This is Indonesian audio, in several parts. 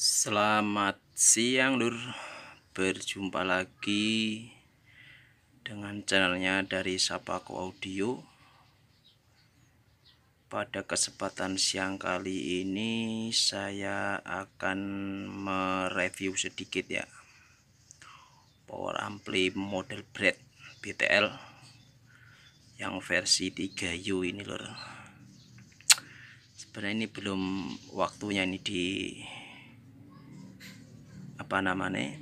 Selamat siang Lur Berjumpa lagi dengan channelnya dari Sapaku Audio. Pada kesempatan siang kali ini saya akan mereview sedikit ya. Power Ampli model Bread BTL yang versi 3U ini lur. Sebenarnya ini belum waktunya ini di apa namanya?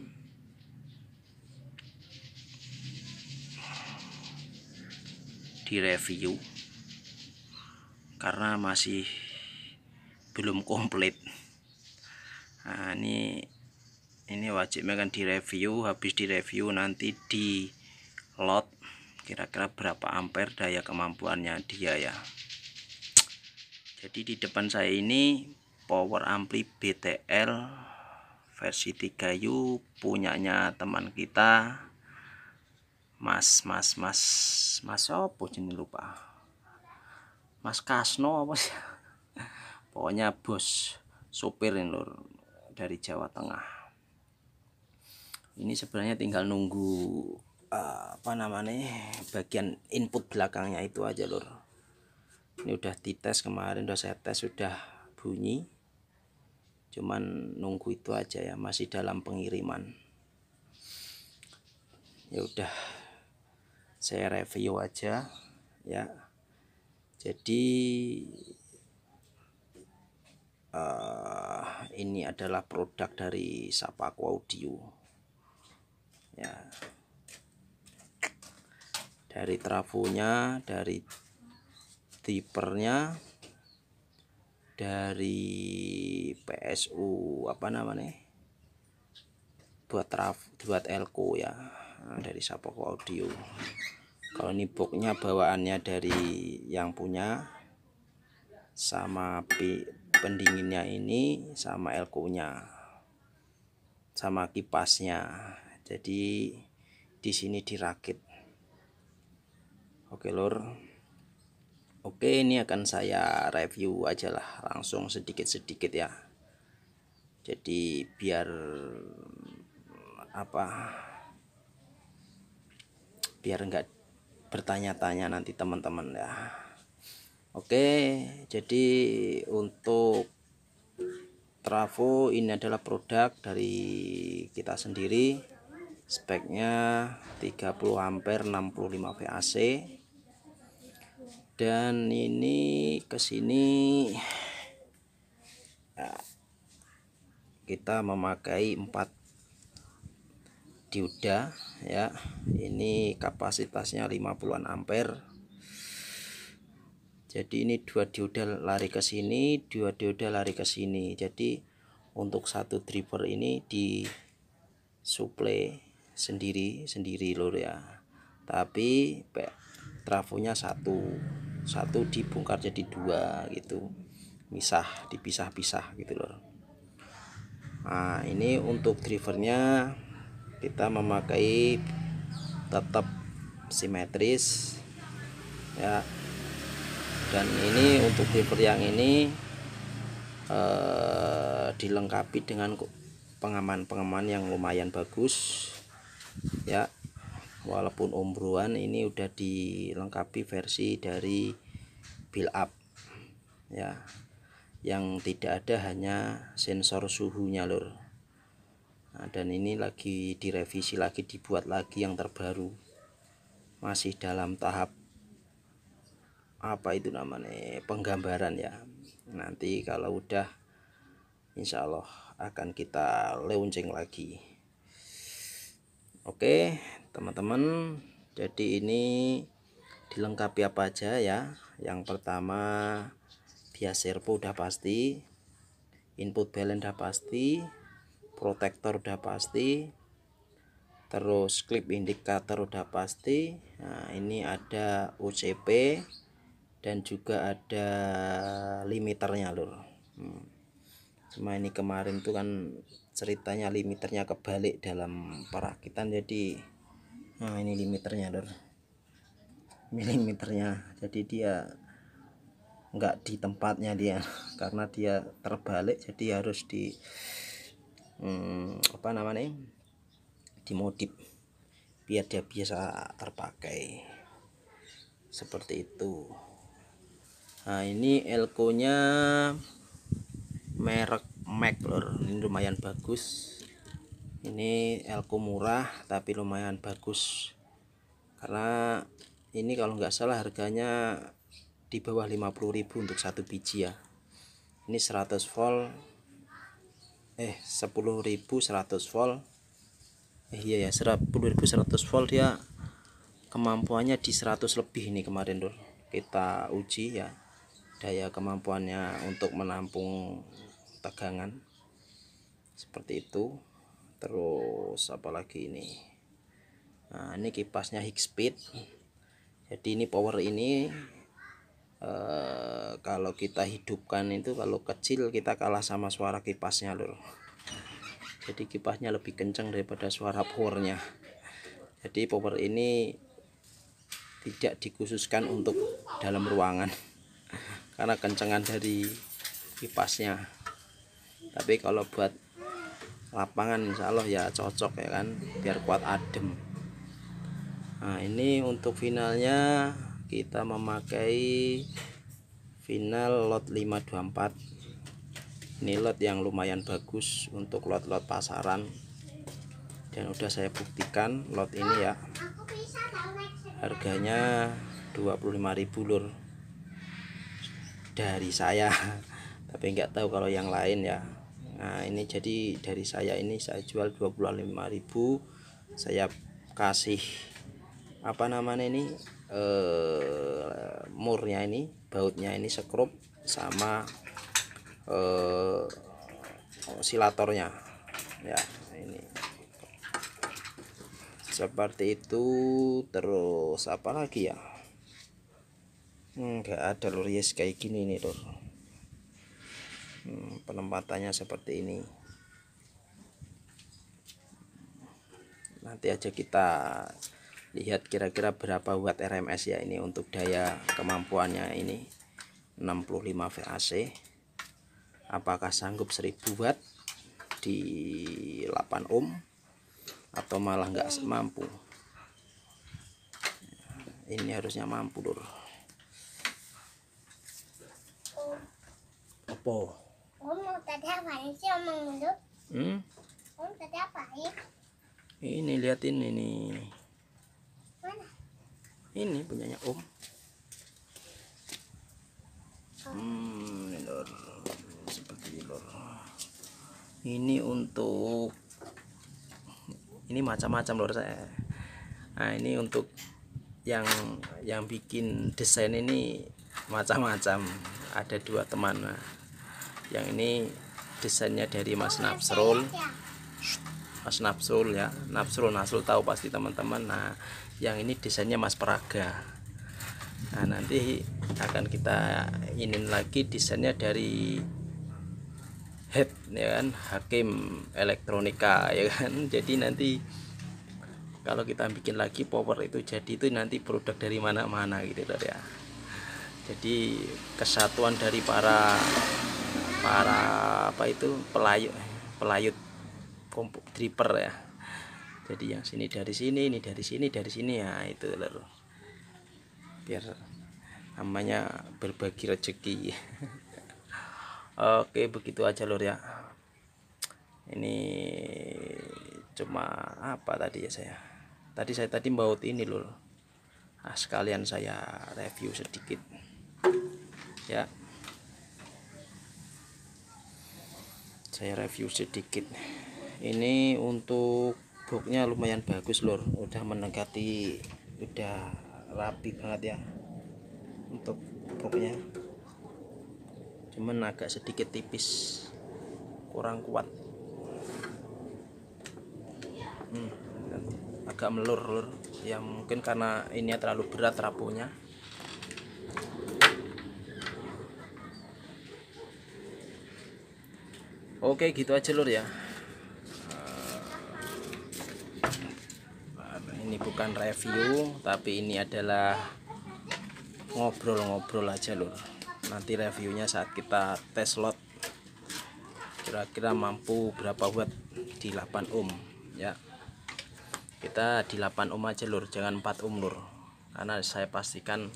Direview. Karena masih belum komplit. Nah ini ini wajibnya kan direview. Habis direview nanti di lot kira-kira berapa ampere daya kemampuannya dia ya. Jadi di depan saya ini power ampli BTL versi 3U punyanya teman kita Mas Mas Mas Mas apa jenis lupa? Mas Kasno apa sih? Pokoknya bos sopir ini lor dari Jawa Tengah. Ini sebenarnya tinggal nunggu uh, apa namanya bagian input belakangnya itu aja lor ini udah dites kemarin udah saya tes sudah bunyi cuman nunggu itu aja ya masih dalam pengiriman. Ya udah saya review aja ya. Jadi uh, ini adalah produk dari Sapaku Audio. Ya. Dari trafonya dari tipernya dari PSU apa namanya buat traf buat elko ya dari Sapoko Audio. Kalau ini boxnya bawaannya dari yang punya sama P, pendinginnya ini sama elko nya sama kipasnya. Jadi di sini dirakit. Oke lor Oke ini akan saya review aja lah langsung sedikit-sedikit ya jadi biar apa biar enggak bertanya-tanya nanti teman-teman ya. Oke jadi untuk trafo ini adalah produk dari kita sendiri. Speknya 30 ampere 65 VAC dan ini ke sini ya, kita memakai 4 dioda ya. Ini kapasitasnya 50-an ampere. Jadi ini dua dioda lari ke sini dua dioda lari ke sini. Jadi untuk satu driver ini di suplai sendiri sendiri lor ya. Tapi trafonya satu. Satu dibongkar jadi dua gitu. Misah dipisah-pisah gitu loh nah ini untuk drivernya kita memakai tetap simetris ya. Dan ini untuk driver yang ini eh, dilengkapi dengan pengaman-pengaman yang lumayan bagus ya. Walaupun ombruan ini udah dilengkapi versi dari build up ya yang tidak ada hanya sensor suhunya lur. Nah, dan ini lagi direvisi lagi dibuat lagi yang terbaru. Masih dalam tahap apa itu namanya penggambaran ya. Nanti kalau udah Insya Allah akan kita launching lagi. Oke teman-teman jadi ini dilengkapi apa aja ya. Yang pertama dia servo udah pasti input balance udah pasti protektor udah pasti terus clip indikator udah pasti. Nah ini ada UCP dan juga ada limiternya lur. Hmm. cuma ini kemarin tuh kan ceritanya limiternya kebalik dalam perakitan jadi nah ini limiternya lor milimeternya jadi dia enggak di tempatnya dia karena dia terbalik jadi harus di hmm, apa namanya dimodif biar dia biasa terpakai. Seperti itu. Nah ini elko nya merek Mac lor ini lumayan bagus. Ini elko murah tapi lumayan bagus. Karena ini kalau nggak salah harganya di bawah 50.000 untuk satu biji ya. Ini 100 volt. Eh 10.100 volt. Eh iya ya 10.100 volt dia kemampuannya di 100 lebih ini kemarin dul. Kita uji ya daya kemampuannya untuk menampung tegangan. Seperti itu. Terus apalagi ini? Nah ini kipasnya High jadi ini power ini eh, kalau kita hidupkan itu kalau kecil kita kalah sama suara kipasnya loh jadi kipasnya lebih kencang daripada suara powernya. Jadi power ini tidak dikhususkan untuk dalam ruangan karena kencangan dari kipasnya. Tapi kalau buat lapangan insya Allah ya cocok ya kan biar kuat adem. Nah ini untuk finalnya kita memakai final lot 524 ini lot yang lumayan bagus untuk lot-lot pasaran. Dan udah saya buktikan lot ini ya. Harganya 25.000 lur. Dari saya. Tapi nggak tahu kalau yang lain ya. Nah ini jadi dari saya ini saya jual 25.000 saya kasih apa namanya ini eh, murnya ini bautnya ini sekrup sama eh, osilatornya. Ya ini. Seperti itu terus apa lagi ya? Enggak ada lur yes kayak gini nih lur. Hmm, penempatannya seperti ini. Nanti aja kita lihat kira-kira berapa watt RMS ya ini untuk daya kemampuannya ini. 65 VAC apakah sanggup 1000 watt di 8 ohm atau malah nggak mampu? Ini harusnya mampu lur apa? Hmm? Om tadi apa ini? Liatin ini? Ini punyanya om. Hmm ini seperti ini lur ini untuk ini macam-macam lur saya nah ini untuk yang yang bikin desain ini macam-macam. Ada dua teman. Nah, yang ini desainnya dari Mas Nafsrul Mas Nafsul ya. Nafsul Nasul tahu pasti teman-teman. Nah yang ini desainnya Mas Praga. Nah nanti akan kita ingin lagi desainnya dari head ya kan? Hakim Elektronika ya kan? Jadi nanti kalau kita bikin lagi power itu jadi itu nanti produk dari mana-mana gitu loh ya. Jadi kesatuan dari para para apa itu pelayut pelayut kompo dripper ya. Jadi yang sini dari sini ini dari sini dari sini ya itu loh biar namanya berbagi rezeki oke begitu aja lur ya ini cuma apa tadi ya saya? Tadi saya tadi baut ini lur nah, sekalian saya review sedikit. Ya. Saya review sedikit ini untuk boxnya lumayan bagus lur. Udah mendekati udah rapi banget ya untuk pokoknya cuman agak sedikit tipis kurang kuat. Hmm, agak melur lur. Ya mungkin karena ini terlalu berat rapunya oke gitu aja lur ya ini bukan review tapi ini adalah ngobrol-ngobrol aja lur nanti reviewnya saat kita tes lot kira-kira mampu berapa watt di 8 ohm ya. Kita di 8 ohm aja lur jangan 4 ohm lur. Karena saya pastikan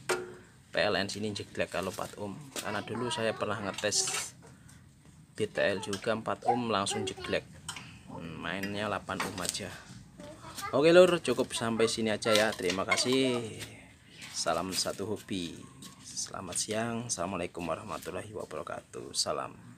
PLN sini jeglek kalau 4 ohm. Karena dulu saya pernah ngetes BTL juga 4 ohm langsung jeglek Hmm, mainnya 8 ohm aja oke lur cukup sampai sini aja ya. Terima kasih. Salam satu hobi. Selamat siang. Assalamualaikum warahmatullahi wabarakatuh. Salam